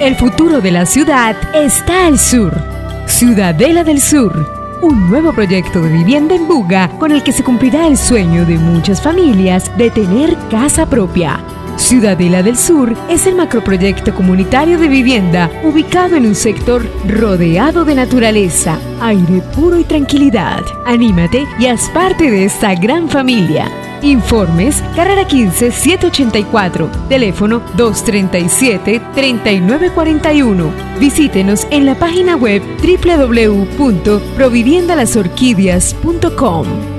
El futuro de la ciudad está al sur. Ciudadela del Sur un nuevo proyecto de vivienda en Buga con el que se cumplirá el sueño de muchas familias de tener casa propia. Ciudadela del Sur es el macroproyecto comunitario de vivienda ubicado en un sector rodeado de naturaleza, aire puro y tranquilidad. Anímate y haz parte de esta gran familia. Informes, carrera 15 784, teléfono 237 3941. Visítenos en la página web www.proviviendalasorquidias.com.